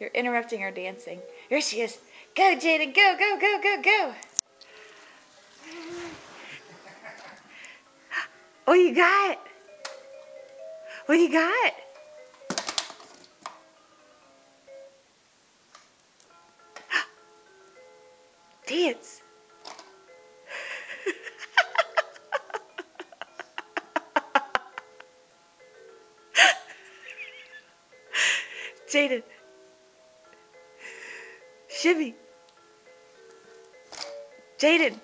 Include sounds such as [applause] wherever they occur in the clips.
You're interrupting our dancing. Here she is. Go, Jaydin. Go, go, go, go, go. What you got? What you got? Dance. [laughs] Jaydin. Shimmy. Jaydin.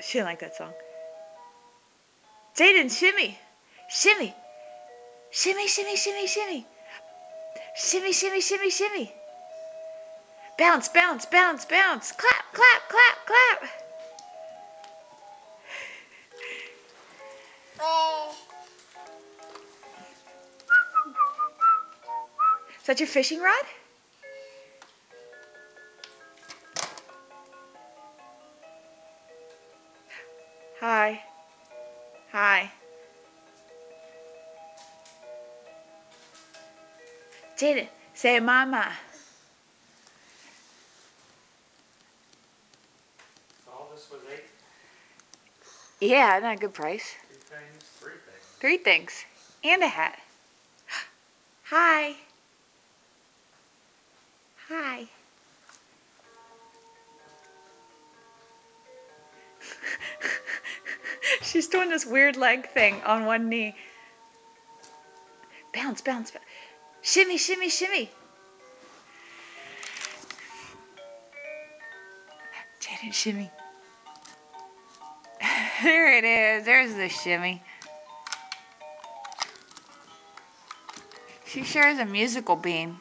She didn't like that song. Jaydin, shimmy. Shimmy. Shimmy, shimmy, shimmy, shimmy. Shimmy, shimmy, shimmy, shimmy. Bounce, bounce, bounce, bounce. Clap, clap, clap, clap. Is that your fishing rod? Hi. Hi. Jaydin, say mama. All this was eight, Yeah, not a good price. two things, three things. Three things. And a hat. [gasps] Hi. Hi. She's doing this weird leg thing on one knee. Bounce, bounce, bounce. Shimmy, shimmy, shimmy. Jaydin, shimmy. [laughs] there it is. There's the shimmy. She sure is a musical being.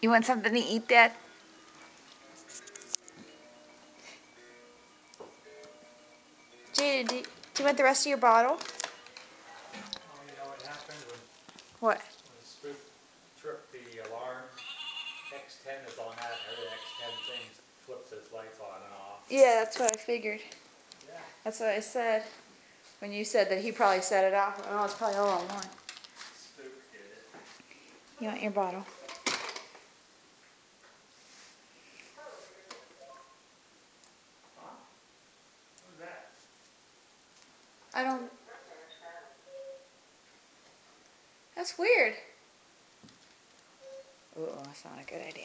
You want something to eat, Dad? Jada, do, do you want the rest of your bottle? Oh, you know what happened when, What? when the spook tripped the alarm? X10 is on that, every X10 thing flips its lights on and off. Yeah, that's what I figured. Yeah. That's what I said. When you said that he probably set it off. Oh, it's probably all on one. Spook did it. You want your bottle? I don't. That's weird. Oh, that's not a good idea.